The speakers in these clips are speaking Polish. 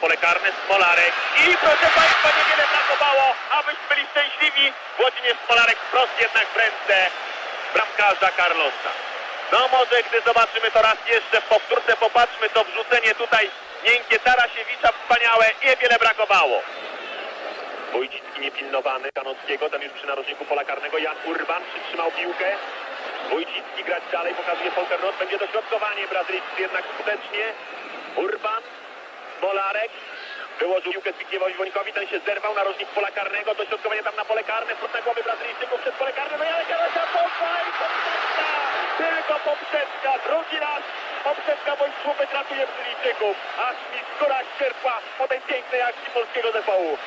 Pole karne, Smolarek i proszę Państwa, niewiele brakowało, abyśmy byli szczęśliwi. Włodzimierz Smolarek wprost jednak w ręce bramkarza Carlosa. No może gdy zobaczymy to raz jeszcze w powtórce, popatrzmy to wrzucenie tutaj miękkie Tarasiewicza wspaniałe, niewiele brakowało. Wójcicki niepilnowany, Kanockiego, tam już przy narożniku pola karnego, Jan Urban przytrzymał piłkę. Wójcicki grać dalej, pokazuje Folker Roth, będzie dośrodkowanie, Brazylijczycy jednak skutecznie. Urban, Molarek, wyłożył piłkę Zbigniewowi Wońkowi, ten się zerwał, narożnik pola karnego, dośrodkowanie tam na pole karne, na głowy Brazylijczyków przez pole karne, no Janek Jarosia, poszła i poprzeczka, tylko poprzeczka, drugi raz poprzeczka Wojsłówek ratuje Brazylijczyków, aż mi skóra ścierpła po tej pięknej akcji polskiego zespołu.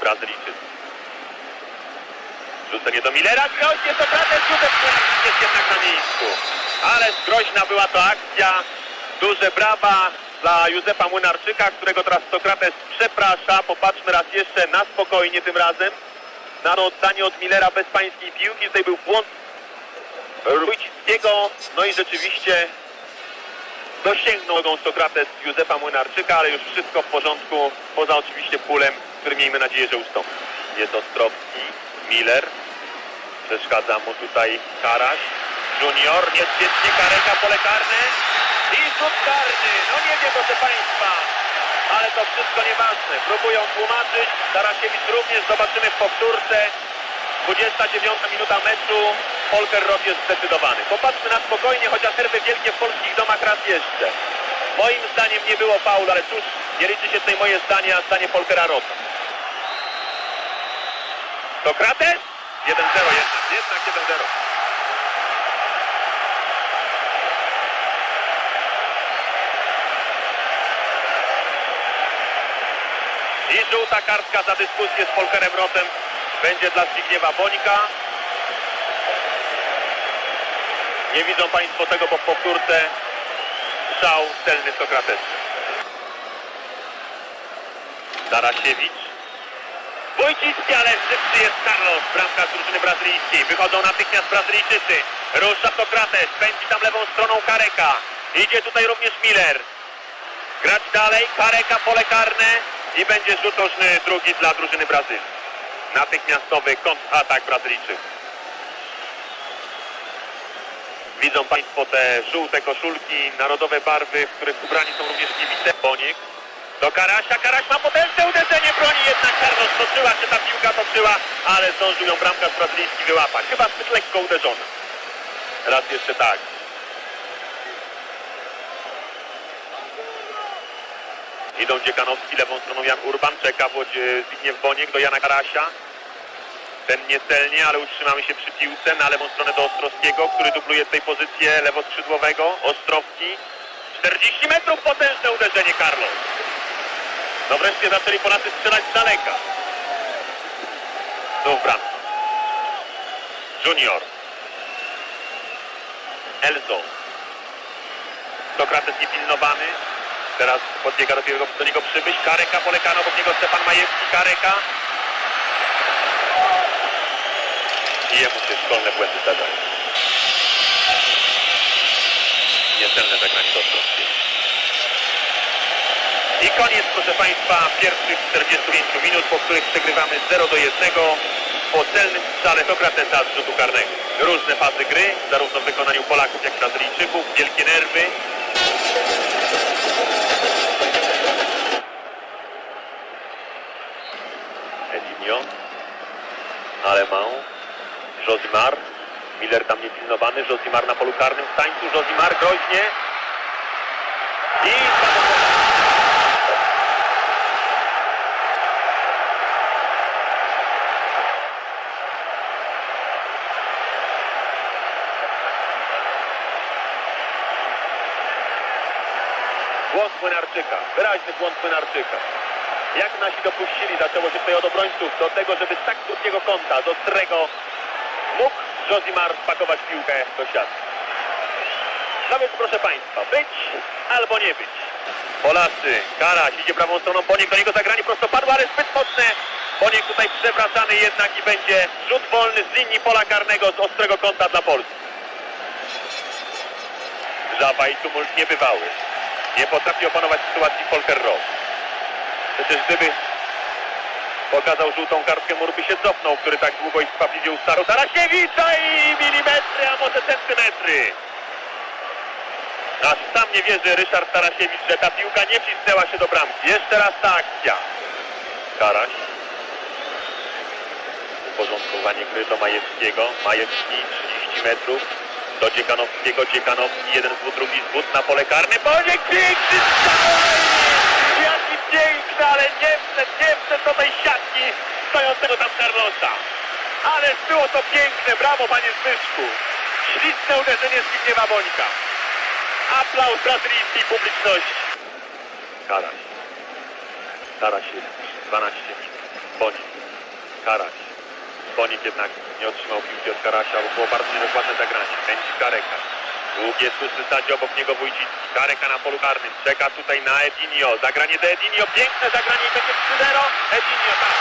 Brazylijczycy. Rzucenie do Millera, groźnie Sokrates, Józef Młynarczyk jest jednak na miejscu. Ale groźna była to akcja. Duże brawa dla Józefa Młynarczyka, którego teraz Sokrates przeprasza. Popatrzmy raz jeszcze na spokojnie tym razem. Na to oddanie od Millera bez pańskiej piłki. Tutaj był błąd Rujcickiego. No i rzeczywiście dosięgnął nogą Sokrates Józefa Młynarczyka, ale już wszystko w porządku, poza oczywiście bólem, który miejmy nadzieję, że ustąpi. Jest Ostrowski, Miller, przeszkadza mu tutaj Karaś, Junior, niebezpiecznie Kareka, pole karne i rzut karny. No nie wiem, proszę Państwa, ale to wszystko nieważne. Próbują tłumaczyć, Tarasiewicz również, zobaczymy w powtórce. 29 minuta meczu, Folker Roth jest zdecydowany. Popatrzmy na spokojnie, chociaż herby wielkie w polskich domach raz jeszcze. Moim zdaniem nie było faulu, ale cóż, nie liczy się tutaj moje zdanie, a zdanie Folkera Rotha. Sokrates? 1-0 jednak, jednak 1-0. I żółta kartka za dyskusję z Folkerem Rotem będzie dla Zbigniewa Bonika. Nie widzą Państwo tego, bo w powtórce strzał celny Sokrates. Wójcicki, ale szybszy jest Carlos, bramka z drużyny brazylijskiej. Wychodzą natychmiast Brazylijczycy. Rusza Sokrates, pędzi tam lewą stroną Kareka. Idzie tutaj również Miller. Grać dalej, Kareka pole karne i będzie rzut rożny drugi dla drużyny Brazylii. Natychmiastowy kontratak Brazylijczyków. Widzą Państwo te żółte koszulki, narodowe barwy, w których ubrani są również kibice. Bonik do Karasia. Karaś ma potężne uderzenie. Toczyła się ta piłka, toczyła, ale zdążył ją bramkarz brazylijski wyłapać. Chyba zbyt lekko uderzona. Raz jeszcze tak. Idą Dziekanowski, lewą stroną Jan Urban, czeka Zbigniew Boniek do Jana Karasia. Ten niecelnie, ale utrzymamy się przy piłce na lewą stronę do Ostrowskiego, który dubluje tutaj pozycję lewoskrzydłowego. Ostrowski. 40 metrów potężne uderzenie Carlos. No wreszcie zaczęli Polacy strzelać z daleka. Znów bramka. Junior. Elzo. Sokrates niepilnowany. Teraz podbiega do, jego, do niego przybyć. Kareka, Polekano, obok niego Stefan Majewski. Kareka. I jemu się szkolne błędy zdarzają. Niecelne zagranie do Ostrowskiego. I koniec, proszę Państwa, pierwszych 45 minut, po których przegrywamy 0 do 1 po celnym strzale Sokratesa z rzutu karnego. Różne fazy gry, zarówno w wykonaniu Polaków, jak i Brazylijczyków, wielkie nerwy. Edinio, Alemão, Josimar, Miller tam niepilnowany, Josimar na polu karnym w tańcu, Josimar groźnie i samochód. Błąd Młynarczyka, wyraźny błąd Młynarczyka. Jak nasi dopuścili, zaczęło się tutaj od obrońców, do tego, żeby z tak krótkiego kąta, z ostrego, mógł Josimar spakować piłkę do siatki. No więc proszę Państwa, być albo nie być. Polacy, Karaś idzie prawą stroną, Boniek do niego zagranie prostopadło, ale zbyt mocne. Boniek tutaj przewracany jednak i będzie rzut wolny z linii pola karnego z ostrego kąta dla Polski. Zapaj tumult niebywały. Nie potrafi opanować sytuacji Folker Ross. Przecież gdyby pokazał żółtą kartkę, mur by się cofnął, który tak długo i skwapliwie ustarł Tarasiewicza i milimetry, a może centymetry. Aż sam nie wierzy Ryszard Tarasiewicz, że ta piłka nie wcisnęła się do bramki. Jeszcze raz ta akcja. Karaś. Uporządkowanie gry do Majewskiego. Majewski 30 metrów. Do Dziekanowskiego. Dziekanowski jeden zwód, drugi zwód na pole karne. Boniek piękny strzał! Jaki piękny, ale nie wszedł, nie wszedł do tej siatki stojącego tam Carlosa. Ale było to piękne, brawo panie Zbyszku. Śliczne uderzenie Zbigniewa Bońka. Aplauz brazylijskiej publiczności. Karaś. Karaś jest 12 minut. Bonik. Karaś. Bonik jednak nie otrzymał piłki od Karasia, bo było bardzo niedokładne zagranie. Będzie Kareka. Długie susy sadzi obok niego Wójcicki. Kareka na polu karnym. Czeka tutaj na Edinio. Zagranie do Edinio. Piękne zagranie i będzie 3-0. Edinio tak.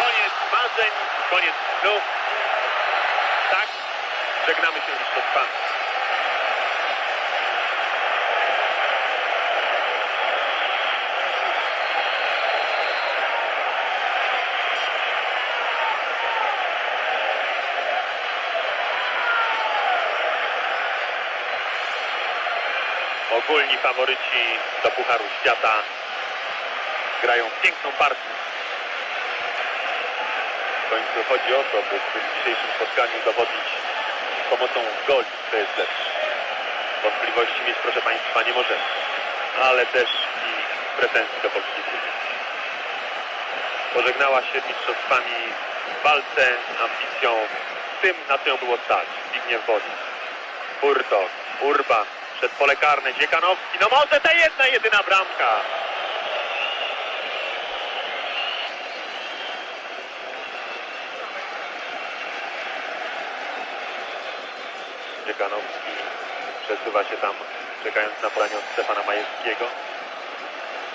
Koniec marzeń. Koniec snów. Tak. Żegnamy się z mistrzostwami. Ogólni faworyci do Pucharu Świata grają piękną partię. W końcu chodzi o to, by w tym dzisiejszym spotkaniu dowodzić pomocą goli, kto jest lepszy. Wątpliwości mieć, proszę Państwa, nie możemy, ale też i pretensji do polskiej drużyny. Pożegnała się mistrzostwami w walce, ambicją, tym, na co ją było stać. Zbigniew Wodnik, Furtok, Urban, przed pole karne, Dziekanowski, no może ta jedna, jedyna bramka. Dziekanowski przesuwa się tam, czekając na podanie od Stefana Majewskiego.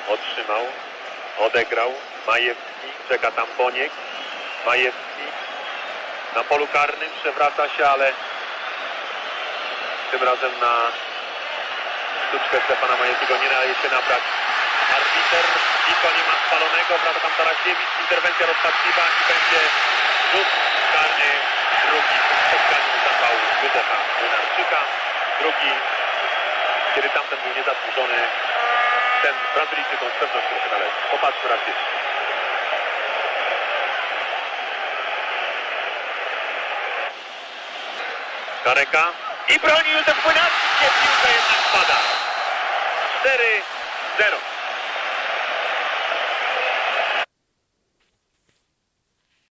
Otrzymał, odegrał, Majewski, czeka tam Boniek, Majewski na polu karnym, przewraca się, ale tym razem na sztuczkę Stefana Majewskiego nie naleje się nabrać. Arbiter Niko nie ma spalonego, prawda tam Tarasiewicz, interwencja rozpaczliwa i będzie rzut karny, drugi w spotkaniu zapał Józefa Młynarczyka, drugi, kiedy tamten był niezasłużony, ten Brazylijczykom z pewnością się należy. Popatrzmy raz jeszcze. Kareka i broni Józef Płynarski, piłka jednak spada. 4-0.